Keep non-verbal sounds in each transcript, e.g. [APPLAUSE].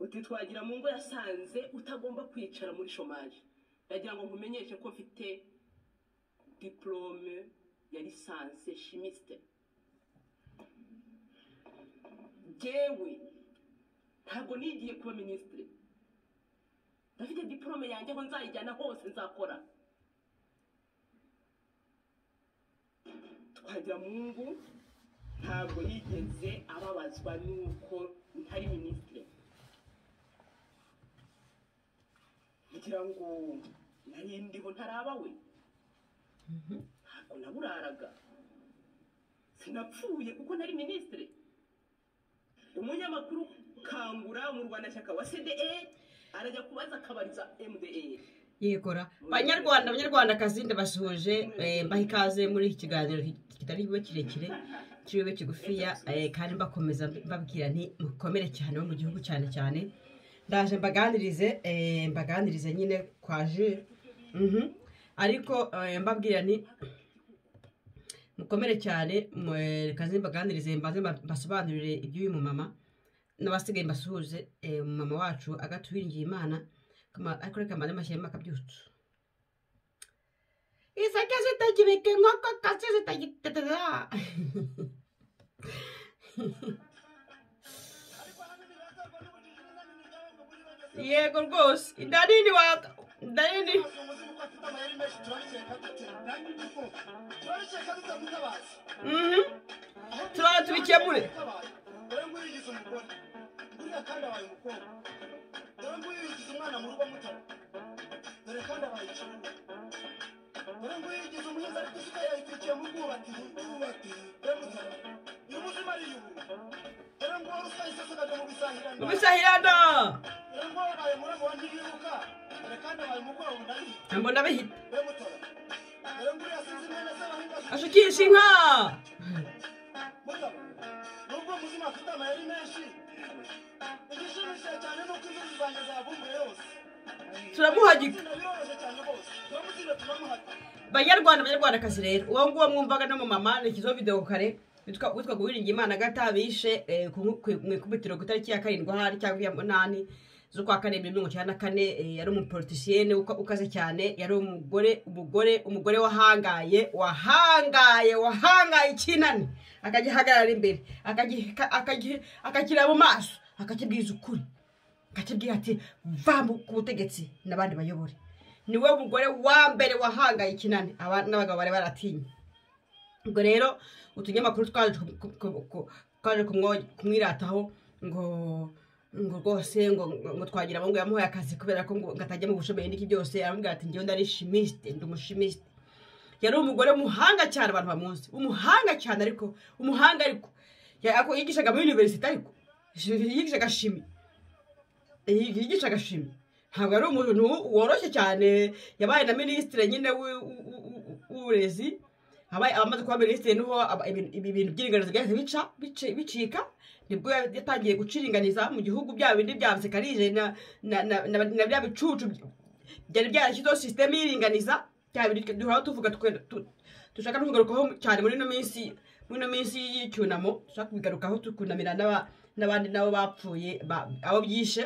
uti twagira mu ngo yasanze utagomba kwicara muri shomaje. Ndagira ngo nkumenyeshe ko mfite diporome ya lisanse shimisite jyewe ntabwo nigiye kuba minisitiri ndafite diporome yanjye aho nzayijyana hose nzakora. Twagira mu ngo ntabwo yigeze ababazwa n'uko ntari minisitiri kugira ngo nari ndiho ntaraba we ntabwo naburaraga sinapfuye kuko nari minisitiri. Umunyamakuru kangura mu rwandashyaka wa cde arajya kubaza akabariza mda yegora banyarwanda banyarwandakazi ndabasuhuje eh, mbaha ikaze muri iki kiganiro kitari bube kirekire kiriwe kigufiya eh, kandi mbakomeza mbabwira nti mukomere cyane mu gihugu cyane cyane ndaje mbaganirize eh, mbaganirize nyine kwaje mhm. ariko eh, mbabwira nti mukomere cyane eh, nze mbaganirize mbanze mba- mbasobanurire iby'uyu mumama n'abasigaye mbasuhuze eh, umumama wacu agatuwiringiye imana ariko reka mbanze mashyiremo akabyutso isake zitagibika inkoko kasi zitagitetera yego rwose inda nini waka? Inda nini Mhm. turaza tubikemure dore ngo urigize umugore buriya kandi abaye umukobwa dore ngo urigize umwana mu rugo muto dore kandi abaye ikibuga dore ngo urigize umuhinzi ariko isuka yayitwikiye mu bwubati bwubati mutara uyu muzima ari ubu dore ngo wari usayisesekaga mu bisahirana ubisahirana dore ngo wabaye murabo wa ntibibuka dore kandi abaye umugongo ndari mbona bihita dore mutara dore ngo uriya asize imyenda z'abahinga. Ashukisha inka! Mugabo nubwo muzima afite amayeri menshi igishimishije cyane ni uko inzozi zanjye zavumbuye yose. Turamuhagika banyarwanda banyarwandakazi rero. Uwo nguwo mwumvaga no mu mama nikizo video kare. Witwa guwiringa imana agata bishe eh, mu ikubitiro ku itariki ya karindwi ahari cyangwa iya munani z'ukwa kane bibiri mirongo icyenda na kane eh, yari umupolitisiyene uka- ukaze cyane. Yari umugore umugore umugore wahangaye wahangaye wahangaye ikinani. Akagihagarara imbere akagi- aka- akagi- akakireba mu maso akakibwiza ukuri. Akakibwira ati va ku butegetsi n'abandi bayobore. Niwe mugore wa mbere wahangaye ikinani aba n'abagabo bari baratinye ubwo rero utunyamakuru twaje kumwirataho ngo ngo rwose ngo ngo- twagira ngo yamuhaye akazi kubera ko ngo atajya mu bushomeri n'iki byose aramubwira ati njyewe ndari shimisite ndi umushimisite yari umugore w'umuhanga cyane abantu bamuzi umuhanga cyane ariko umuhanga ariko. Yigishaga muri universite ariko. Yigishaga shimi. Yigishaga shimi ntabwo ari umuntu woroshye cyane yabaye na minisitiri nyine w'u- w'u- w'u- w'uburezi. Abamaze kuba minisitiri ni ho ibi bintu by'iringaniza byahise bicika ni bwo yatangiye guciringaniza mu gihugu bya bindi bya sekarije na bya bicucu byari byarashyizeho sisiteme y'iringaniza. Bya bintu duhora tuvuga dushaka kugarukaho cyane muri ino minsi muri ino minsi y'icyunamo dushaka kubigarukaho tukunamira n'aba- n'abandi nabo bapfuye ba- abo byishe.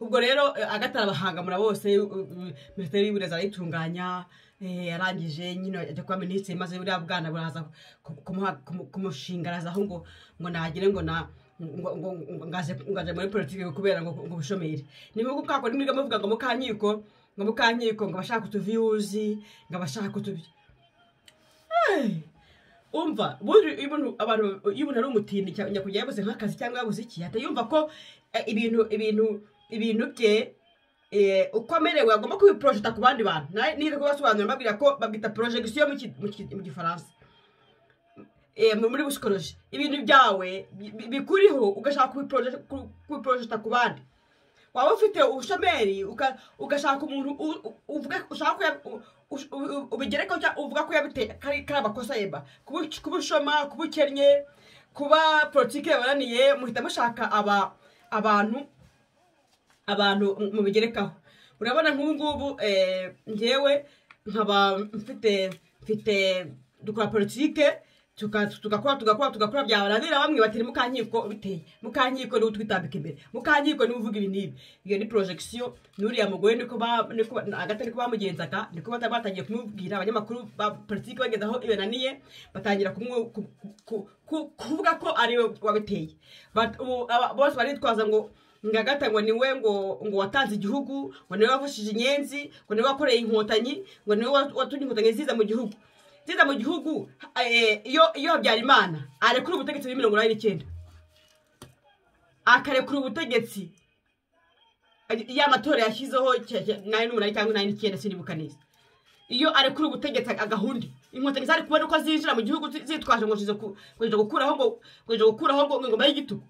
Ubwo rero eh, agatara abahangamura bose minisiteri y'uburezi arayitunganya eh, yarangije nyine ajya kuba minisitiri maze buriya bwana buraza kumushingarazaho ngo ngo nagire ngo na ngo ngaje muri politiki kubera ngo ubushomeri ni nko kako nimwiga muvuga ngo mukanyiko ngo mukanyiko ngo abashaka utuviyuzi ngo abashaka utuvi Umva ubundi iyo umuntu ari umutindi nyakujya yabuze nk'akazi cyangwa yabuze iki? Ahita yumva ko eh, ibintu ibintu ibintu bye eh, uko amerewe agomba kubiporojeta ku bandi bantu. Nize kubasobanurira mbabwira ko babwita porojegisiyo mu gifaransa. Eh, mu- muri busikoloji ibintu byawe bi- bi- bikuriho ugashaka kubiporojeta- ku- bandi. Waba ufite ubushomeri ugashaka umuntu u- u- uvuga ushaka ko uvuga ko yabiteye kari kari amakosa yeba kuba ushoma kuba ukennye kuba politiki yabananiye muhita mushaka aba abantu abantu mubigerekaho urabona nk'ubu ngubu eh, njyewe nkaba mfite mfite dukora politike tugakora tugakora tugakora byabananira bamwe bati mukankiko biteye mukankiko ni we twitambika imbere mukankiko ni we uvuga ibi n'ibi iyo ni projection n'uriya mugore niko hagati niko bamugenzaga niko bata- batangiye kumubwira abanyamakuru ba politiki bageze aho ibananiye batangira kuvuga ko ari we wabiteye. Bose baritwaza ngo ngagata ngo ni we ngo ngo watanze igihugu ngo ni we wafashije inyenzi ngo ni we wakoreye inkotanyi ngo ni we wa- watumye inkotanyi ziza mu gihugu. Ziza mu gihugu iyo habyarimana arekura ubutegetsi muri mirongo inani n'icyenda. Akarekura ubutegetsi ya matora yashyizeho nani n'umunani cyangwa inani n'icyenda sinibuka neza iyo arekura ubutegetsi agahundi inkotanyi zari kubona uko zinjira mu gihugu zi- zitwaje ngo zize gukuraho ngo zize gukuraho ngo ngo ingoma y'igitugu.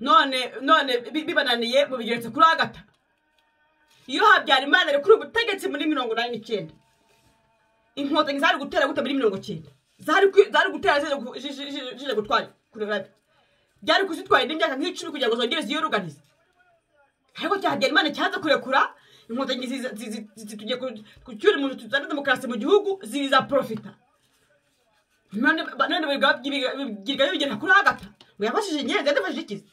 None none bi- bibananiye mu bigeretse kuri agata iyo habyarimana arekura ubutegetsi muri mirongo inani n'icyenda inkotanyi zari gutera gute muri mirongo icyenda zari gutera zije gu- zije- zije- zije gutwara kurera byari kuzitwara indi myaka nk'icumi kugira ngo zongere ziyoruganize. Ariko cya habyarimana cyaza kurekura inkotanyi ziza- zizi- zizi- tugiye ku- gucyura umuntu tuzana demokarasi mu gihugu ziza profita. None biga bigera kuri agata ngo yafashije inyenzi yadafashije ikizi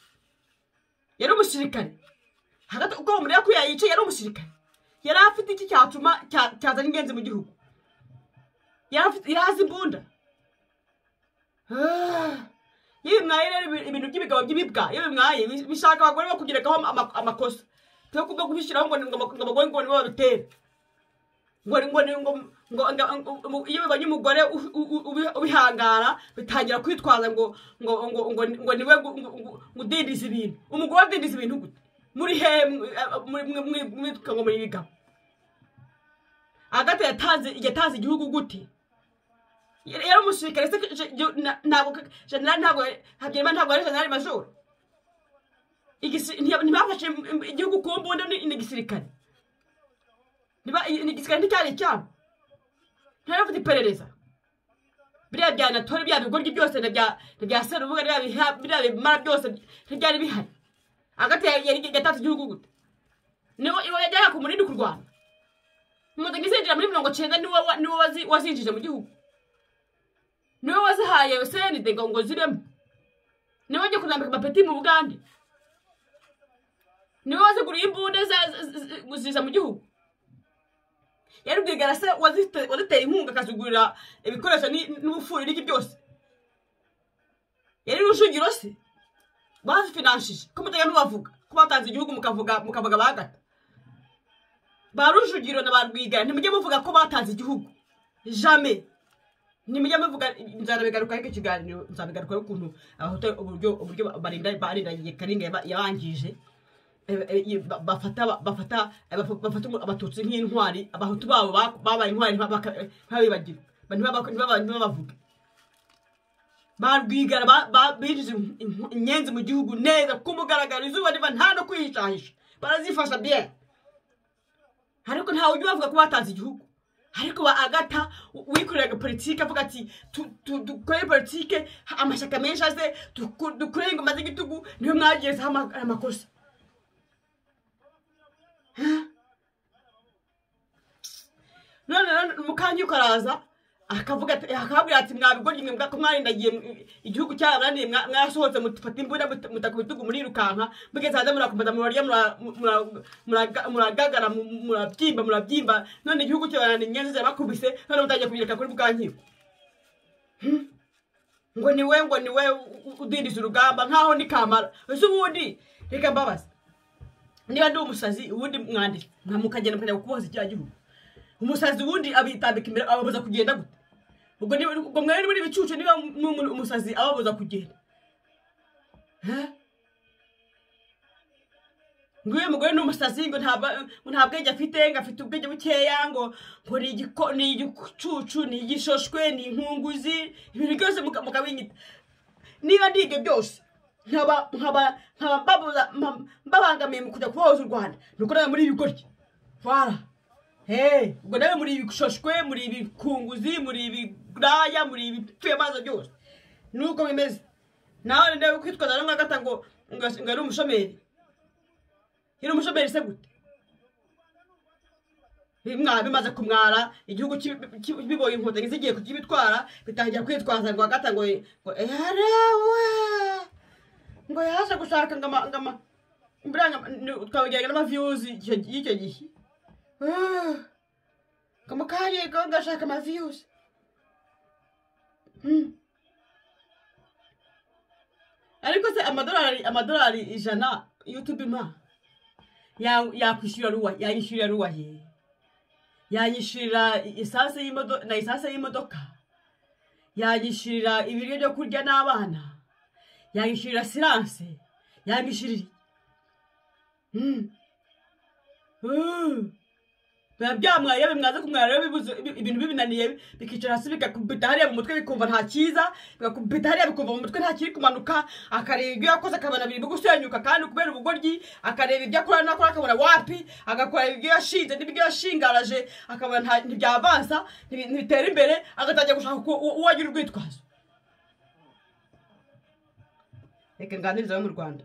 yari umusirikare. Hagati uko muri ko yayicaye yari umusirikare. Yari afite iki cyatuma cya- cyazana ingenzi mu gihugu. Yari afite yari azi imbunda Ah, iyo bimwaye rero ibi- ibintu by'ibigabo by'ibibwa iyo bimwaye bi- bishaka abagore bo kugerekaho ama- amakosa twe kubwo kubishyiraho ngo abagore ngo nibo babitera ngo iyo bibonye umugore ubihangara bitangira kwitwaza ngo ngo ngo ngo ngo ni we udindiza ibintu umugore adindiza ibintu gute muri he mwitwa ngo muri bigabo agata yatanze yatanze igihugu gute yari umusirikare se ntabwo generali ntabwo habyarimana ntabwo yari generali majoro ntibafashe igihugu ku mbunda ni igisirikare ni igisirikare nticyari icyabo ntari bafite iperereza biriya bya natori bya bigoryi byose na bya serubuga biriya biriya bimara byose ntibyari bihari hagati ya- yari yatanze igihugu gute iwe yajyaga ku munini kurwana inkotanyi zinjira muri mirongo cyenda wazi- wazinjije mu gihugu ni we wazihaye senide ngo zibemo ni we wajya kunambika amapeti mu bugande? Niwe waziguriye imbunda ziza mu gihugu? Yari rwigara se wazite- waziteye inkunga akazigurira ibikoresho n'ubufuri n'iki byose? Yari rujugiro se? Bazifinanshije ko mutajya mubavuga ko batanze igihugu mukavuga bagata? Ba rujugiro na ba rwigara ntimujye muvuga ko batanze igihugu? Jamais. Nimujya muvuga nzanabigaruka ariko ikiganiro nzabigaruka ukuntu abahutu uburyo uburyo barinda barinda karinga yaba- yabangije Eh, eh, ba- bafata bafata eh, bafa- bafata abatutsi nk'intwari abahutu babo ba- babaye intwari ntibaba- ntibabavuge barwigara ba- ba- binjiza in- in- inyenzi mu gihugu neza ku mugaragaro izuba riva nta no kwihishahisha. Barazifasha bien. Ariko ntawe ujya bavuga ko batanze igihugu. Ariko ba agata wikoreraga politiki avuga ati dukore politiki amashyaka menshi aze dukure ingoma z'igitugu niyo mwagezeho ama- amakosa none mukanyi ukaraza akavuga ati akabwira ati mwabigoryi mwe ko mwarindagiye igihugu cyabananiye mwa- mwasohotse mufata imbunda mut- mutaka ibitugu murirukanka mugeze hanze murakomeza murarya mura- mura- muraga- muragagara mu- murabyimba murabyimba none igihugu cyabananiye inyenzi zabakubise none mutangiye kubireka kuri bwankiko Hmm? ngo ni we ngo ni we u- u- udindiza urugamba nkaho ni kamara. Ese ubundi? Reka mbabaza niba ndi umusazi ubundi mwandika nka mukagenda mukajya kuboza icya gihugu umusazi ubundi abitambika imbere ababuza kugenda gute. Ubwo mwari muri ibicucu niba umusazi ababuza kugenda. Huh? ngo uyu mugore ni umusazi ngo nta bwenge afite ngo afite ubwenge bukeya ngo ngo ni igicucu ni igishoshwe ni inkunguzi ibintu byose muka- mukabinyita niba ndi ibyo byose nkaba mbabangamiye mu kujya kubohoza u rwanda. Ni uko nawe muri ibigoryi hey ubwo nawe muri ibishoshwe muri ibikunguzi muri ibiraya muri ibipfuye amazi byose nuko bimeze nawe nawe kwitwaza rero nkagata ngo ngo ari umushomeri. Yari umushomeri se gute? Bimaze kumwara igihugu biboye inkotanyi zigiye kukibitwara bitangira kwitwaza ngo hagati ngo erewe ngo yaje gushaka ngo ama- buriya twabigeraga n'amaviyuzi icyo- y'icyo gihe. Ah, ngo mu kanya ngo ngashaka amaviyuzi. Ariko se amadolari amadolari ijana youtube impa. Ya- yakwishyura ruwa yanyishyurira ruwa ye yanyishyurira esanse y'imodoka na esanse y'imodoka? Yanyishyurira ibiryo byo kurya n'abana? Yanyishyurira siranse yanyishyurira Mm. Mm. Biba byamwaye bimwaze kumwara ibintu bibinaniye bikicara hasi bigakubita hariya mu mutwe bikumva nta cyiza bigakubita hariya bikumva mu mutwe nta kiri kumanuka akareba ibyo yakoze akabona biri gusenyuka kandi kubera ubugoryi akareba ibyo akora n'akora akabona wapi agakora ibyo yashinze n'ibyo yashingaraje akabona ntibyavansa ntibi- ntibitera imbere agatangira gushaka uwo agira urwitwazo. Reka nganiriza abo mu rwanda.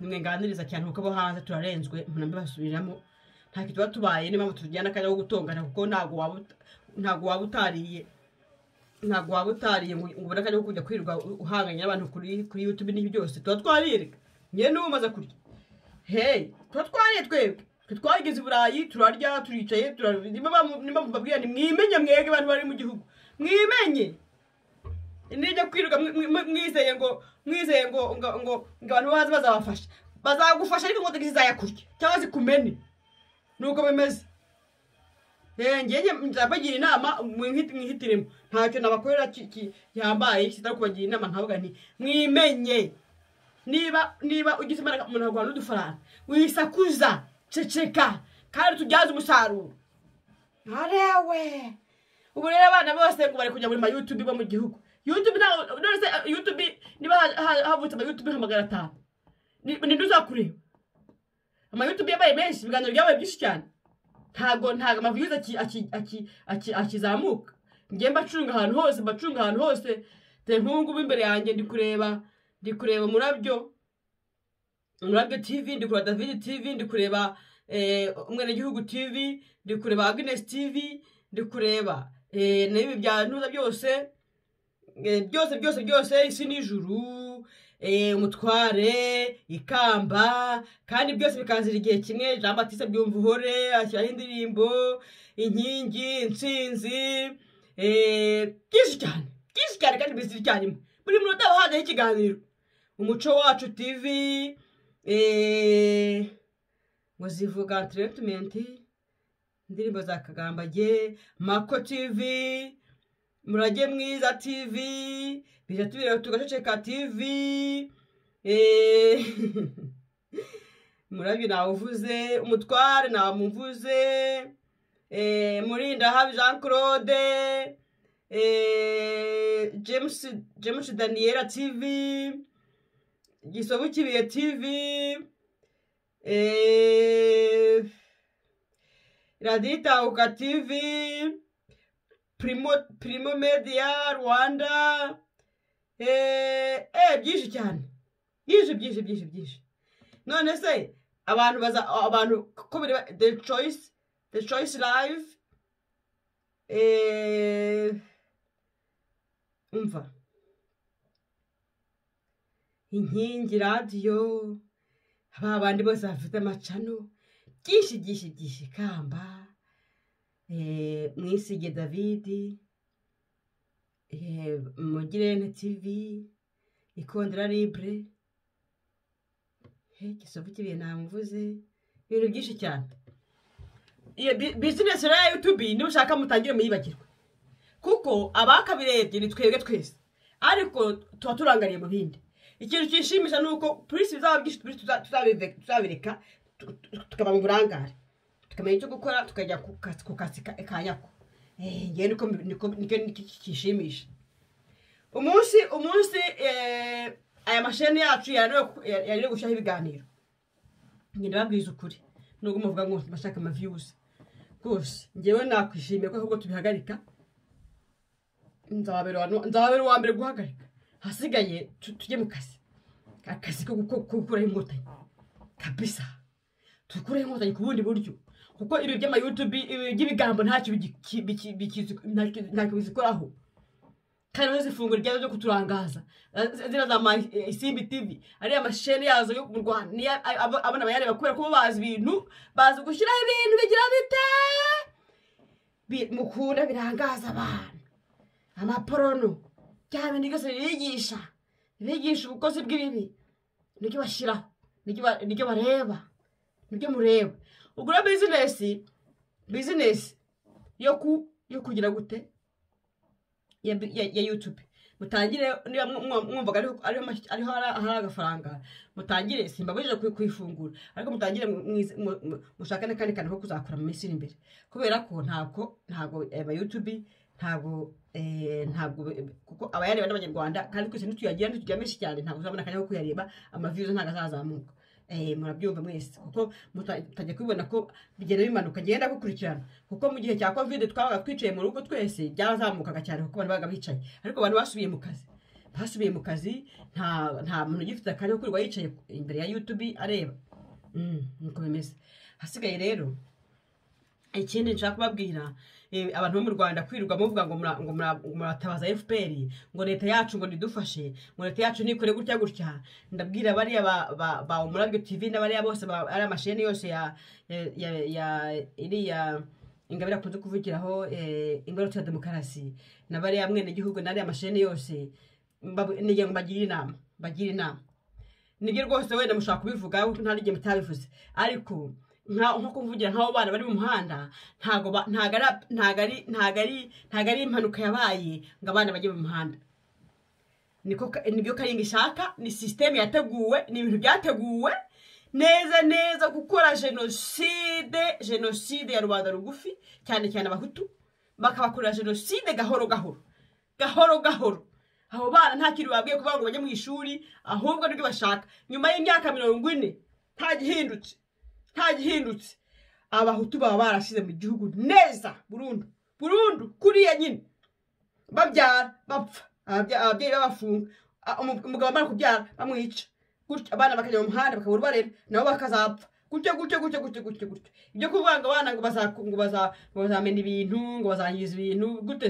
Nimwe nganiriza cyane kuko abo hanze turarenzwe mpora mbibasubiramo nta tuba tubaye niyo mpamvu tujyana akanya ko gutongana kuko ntabwo waba utariye ntabwo waba utariye ngo ubone akanya ko kujya kwirirwa uhanganye n'abantu kuri youtube n'ibi byose. Tuba twariye reka. Njyewe n'ubu umaze kurya. Hey tuba twariye twebwe. Twe twageze i burayi turarya turicaye mpamvu mbabwira ni mwimenye mwebwe abantu bari mu gihugu. Mwimenye. Nijya kwirirwa mwi- mwi- mwizeye ngo mwizeye ngo ngo ngo abantu baza bazabafasha bazagufasha ariko ngo zizayakurya cyangwa zikumene nuko bimeze. Eh, njye nzabagira inama mwihit- mwihitiremo ntacyo nabakorera gihambaye kitari kubagira inama nkavuga nti mwimenye. Niba niba ugize imbaraga umuntu aguha n'udufaranga. Wisakuza ceceka kandi tubyaze umusaruro. Arewe ubu rero abana bose ngo bari kujya muri ma youtube bo mu gihugu. Youtube ntabwo youtube niba ha- ha- havutse ama youtube nka magana atanu. Ni ninde uzakureba ama youtube yabaye menshi ibiganiro byabaye byinshi cyane. Ntabwo ntabwo amaviyuzi aki- aki- aki- aki- akizamuka. Njye mbacunga ahantu hose mbacunga ahantu hose. Nk'ubu imbere yanjye ndi kureba ndi kureba umurabyo umurabyo tv ndi kureba david tv ndi kureba eh, umwenegihugu tv ndi kureba agnes tv ndi kureba eh, n'ibi bya ntuza byose. Eh, byose byose byose isi n'ijuru umutware ikamba kandi byose bikanzira igihe kimwe. Jean batiste byumva uhore ashyiraho indirimbo inkingi intsinzi eh, byinshi cyane byinshi cyane kandi bizira icyarimwe buri munota hajyaho ikiganiro. Umuco wacu tv eh, ngo zivuga entertainment indirimbo za kagambage mako tv murage mwiza tv bija tubireba tugaceceka tv eh, [LAUGHS] murabyo nawuvuze umutware namuvuze eh, murindahabi jean claude. Eh, james daniela tv gisobo kibiye tv eh, radiyo itahuka tv primo primo media rwanda. Eh, eh, byinshi cyane. Byinshi byinshi byinshi byinshi. None se abantu baza abantu ko biri the choice the choice live eh, umva. Inkingi radiyo aba bandi bose bafite amacano. Byinshi byinshi byinshi kamba. Mwisige davidi eh, mugirente tv ikondera libre. Eh, gisovu kibiye namuvuze ibintu byinshi cyane. Bizinesi rero ya yutubi niba ushaka mutangire muyibagirwe. Kuko abakabirebye ni twebwe twese. Ariko tuba turangariye mu bindi. Ikintu kishimisha ni uko polisi bizaba byinshi tuzabireka tu- tu- tukava mu burangare. Tukamenya icyo gukora tukajya ku kazi- ka nyako. Eh, ngewe niko kishimisha. Umunsi umunsi eh, aya masheni yacu yari gushyiraho ibiganiro. Ngenda babwiza ukuri. Nubwo muvuga ngo bashaka amaviyuzi rwose ngewe nakwishimiye ko ahubwo tubihagarika. Nzababera uwa- mbere guhagarika. Hasigaye tu- tujye mu kazi. Akazi ko gukuraho inkotanyi. Kabisa. Dukuraho inkotanyi ku bundi buryo. Kuko ibi by'amayutubi ibi by'ibigambo ntacyo bizikoraho kandi rero zifungura ryazo ryo kuturangaza. Ziriya za ma- isimbi tv ariya masheni yazo yo mu rwanda niyo abana bayareba kubera ko bazi ibintu bazi gushyiraho ibintu bigira bite? Bi- mukunda birangaza abantu. Amaporono bya bintu byose bibigisha bibigisha ubukozi bw'ibibi. Nibyo bashyiraho ni byo ba- ni byo bareba. Nibyo mureba. Ugura bizinesi bizinesi yo ku yo kugira gute ya, youtube. Mutangire niba mwu- mwu- mwumvaga ariho hari agafaranga. Mutangire simbabujije kwi- kwifungura. Ariko mutangire mushake n'akandi kantu ko kuzakora mu minsi iri imbere. Kubera ko ntabwo ntabwo aba youtube ntabwo eh, ntabwo kuko abayareba n'abanyarwanda kandi twese ntituyagira ntitugira menshi cyane ntabwo uzabona akanya ko kuyareba amaviews ntabwo azazamuka. eh, murabyumva mwese kuko muta- mutajya kubibona ko bigenda bimanuka. Ngenda gukurikirana. Kuko mu gihe cya covid twabaga twicaye mu rugo twese byarazamukaga cyane kuko abantu babaga bicaye. Ariko abantu basubiye mu kazi. Basubiye mu kazi nta muntu ugifite akanya ko kwirirwa yicaye imbere ya youtube areba. Mm, nuko bimeze. Hasigaye rero ikindi nshaka kubabwira eh, abantu bo mu rwanda kwirirwa muvuga ngo mura- ngo mura- ngo muratabaza fpr ngo leta yacu ngo nidufashe ngo leta yacu nikore gutya gutya. Ndabwira bariya ba- umurabyo tv n'abariya bose ari amasheni yose ya ya- ya ya iriya ingabire akunze kuvugiraho eh, ingaruka ya demokarasi. Na bariya mwenegihugu n'ariya masheni yose nigira ngo mbagire inama mbagire inama. Nibyo rwose wenda mushobora kubivuga nta n'igihe mutabivuze. Ariko nko kuvugira nk'abo bana bari mu muhanda ntago ari impanuka yabaye ngo abana bajye mu muhanda. Nibyo karinga ishaka ni sisiteme yateguwe ni ibintu byateguwe neza neza gukora jenoside jenoside ya rubanda rugufi cyane cyane abahutu bakabakorera jenoside gahoro gahoro gahoro gahoro. Abo bana nta kintu babwiye kuvuga ngo bajye mu ishuri ahubwo ni byo bashaka. Nyuma y'imyaka mirongo ine nta gihindutse abahutu baba barashize mu gihugu neza burundu burundu kuriya nyine babyara bapfa ababye- ababyeyi babafunga umugabo amara kubyara bamwica gutyo abana bakajya mu muhanda bakabura barera nabo bakazapfa gutyo gutyo gutyo gutyo gutyo gutyo ibyo kuvuga ngo abana ngo baza- ngo baza- ngo bazamena ibintu ngo bazangiza ibintu gute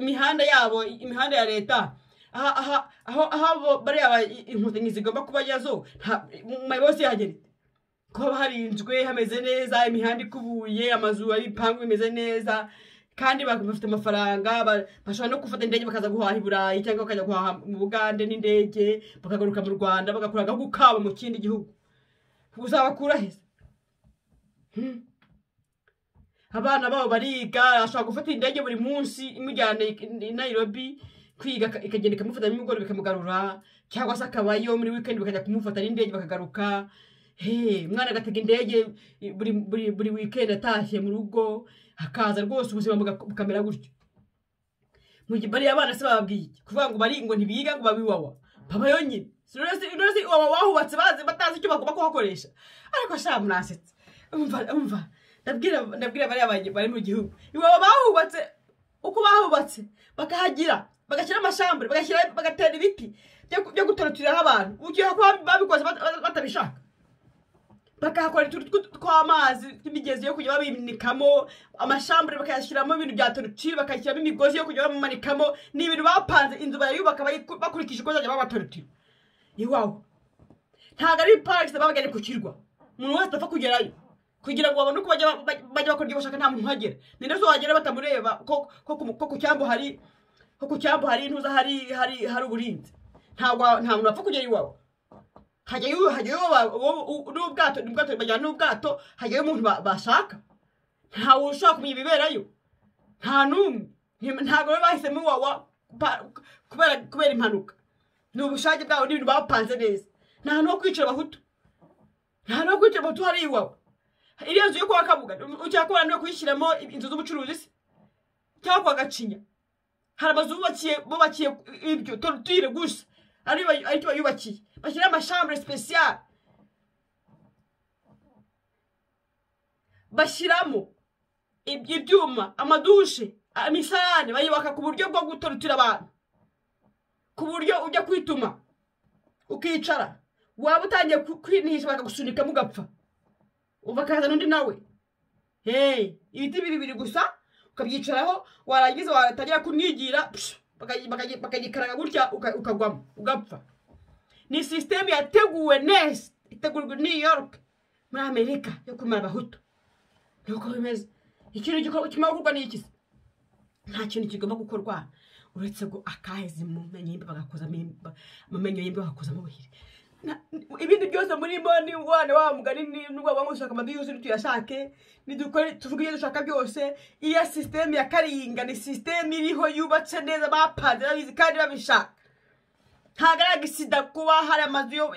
imihanda yabo imihanda ya leta aho bariya ba- inkotanyi zigomba kuba yazo mayobozi yahagera haba harinzwe hameze neza imihanda ikubuye amazu ari ibipangu bimeze neza kandi ba- bafite amafaranga ba- bashobora no gufata indege bakaza guhaha i burayi cyangwa bakajya guhaha mu bugande n'indege bakagaruka mu rwanda bagakora agahugu kabo mu kindi gihugu. Uzabakura heza Hmm. abana babo bariga ashobora gufata indege buri munsi imujyana i Nairobi kwiga ika- ikagenda ikamufata nimugoroba ikamugarura cyangwa se akabayo muri weekend bakajya kumufata n'indege bakagaruka. He umwana agatega indege buri weekend atashye mu rugo hakaza rwose ubuzima bukamera gutyo. Mu gihe bariya abana se bababwiye kuvuga ngo bari ngo ntibiga ngo babiwawa babayo nyine. Sinurese sinurese iwawa wahubatse bazi batazi icyo bagomba kuhakoresha. Ariko sha murasetse umva umva. Ndabwira bariya bari mu gihugu. Iwawa bahubatse uko bahubatse? Bakahagira bagashyira amashambure bagatera ibiti byo gutorotiraho abantu. Ugiye ko babikoze bat- bat- batabishaka. Bakahakora utuntu tw- tw'amazi tw'imigezi yo kujya babinikamo amashambure bakayashyiramo ibintu bya torutire bakayashyiramo imigozi yo kujya bamanikamo ni ibintu bapanze inzu barayubaka bakurikije uko bazajya babatorutira iwawe ntabwo ari parikisi babagane ku kirwa umuntu wese apfa kugerayo. Kugira ngo babone uko bajya bakora ibyo bashaka nta muntu uhagera. Ni na byo wagera batamureba ko ku- cyambu hari ko ku cyambu hari intuza hari hari hari uburinzi. Ntabwo nta muntu wapfa kugera iwawe hajyayo n'ubwato n'ubwato bajyana n'ubwato hajyayo umuntu ba- bashaka ntawe ushobora kumenya ibiberayo nta n'umwe ntabwo bari bahisemo iwawa pa- kubera impanuka ni ubushake bwabo n'ibintu bapanze neza nta hantu ho kwicara abahutu nta hantu ho kwicara abahutu hari iwawa iriya nzu yo kwa kabuga ucyakora no kuyishyiramo inzu z'ubucuruzi se cyangwa kwa gacinya hari amazu bubakiye ibyo torutire gusa ari cyo bayubakiye bashyiraho amashambure sipesiyare bashyiramo ib- ibyuma amadushe. Imisarane bayubaka ku buryo bwo gutorutira abantu. Ku buryo ujya kwituma. Ukicara. Waba utangiye kwinihisha bakagusunikamo ugapfa bakazana undi nawe. Hey. Ibiti bibiri gusa. Ukabyicaraho. Warangiza watangira kumwigira bakagikaraga gutya uka- ukagwamo ugapfa. Ni sisiteme yateguwe neza itegurwa new york muri amerika yo kumara abahutu nuko bimeze. Ikintu gikorwa kimara gukorwa ni iki nta kintu kigomba gukorwa. Uretse ngo akaheze mu menyo y'imbi bagakozamo imba- mu menyo y'imbi bagakozamo ubuhiri ibindi byose murimo ni wane wa mugani ni n'ubwo bamwe dushaka amadiyuzi tuyashake nidukore tuvuge ibyo dushaka byose. Iyo sisiteme ya karinga ni sisiteme iriho yubatse neza bapanze babizi kandi babishaka. Ntabwo ari agisida kuba hari amazu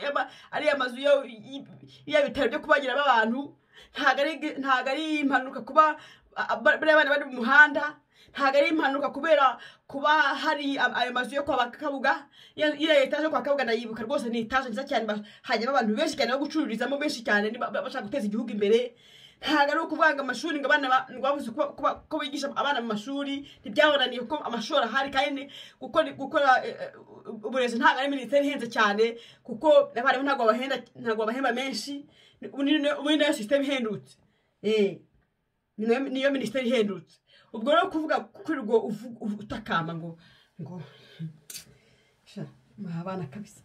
ari amazu yo y- ya bitaro byo kubagiramo abantu ntabwo ari impanuka kuba bariya bana bari mu muhanda. Ntabwo ari impanuka kubera kuba hari ayo mazu yo kwa kabuga iriya etaje yo kwa kabuga ndayibuka rwose ni etaje nziza cyane. Hajyamo abantu benshi cyane bo gucururizamo benshi cyane bashaka guteza igihugu imbere. Ntabwo ari ukuvuga ngo amashuri ngo abana babuze ko bigisha abana mu mashuri ntibyabonaniye kuko amashuri ahari. Kandi gukora eh, eh, uburezi ntabwo ari minisiteri ihenze cyane kuko abarimu ntabwo babahemba menshi. Ubu ni ubu ni na yo sisiteme ihendutse. Eh, niyo minisiteri ihendutse. Ubwo rero kuvuga kwirirwa uvu- uvu- utakamba ngo ngo abana kabisa.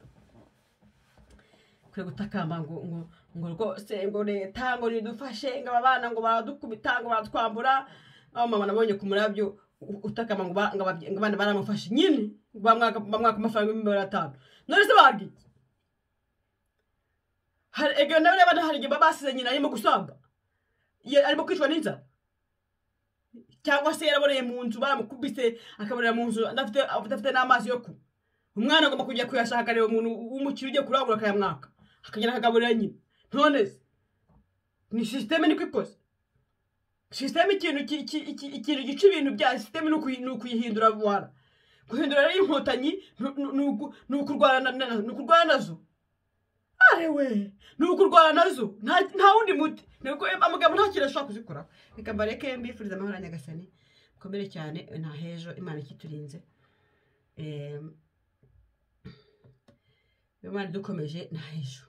Kwirirwa utakamba ngo ngo ngo rwose ngo leta ngo ridufashe ngo aba bana ngo baradukubita ngo baratwambura. Aho mama nabonye ku murabyo u- utakamba ngo abana baramufashe nyine bamwaka amafaranga y'ibihumbi magana atanu. None se bagiye hari ega nawe abana hari igihe baba basize nyina arimo gusamba. Arimo kwicwa n'inzara. Cyangwa se yaraboreye mu nzu baramukubise akaborera mu nzu adafite n'amazi yo kunywa. Umwana agomba kujya kuyashaka akareba umuntu w'umukire ugiye kurangura akayamwaka. Akagenda akagaburira nyina. None ni sisiteme niko ikoze. Sisiteme ikintu ki- ki- iki- ikintu gica ibintu bya sisiteme ni ukuyi- ni ukuyihindura vuba guhindura rero inkotanyi ni- ni- ni uku- ni ukurwana na zo. Arewe ni ukurwana na zo. Nta wundi muti. Ni uko amagambo nta kintu ashobora kuzikoraho reka mbareke mbifuriza amahoro ya nyagasani. Mukomere cyane nta hejo imana ikiturinze. Imana idukomeje nta hejo.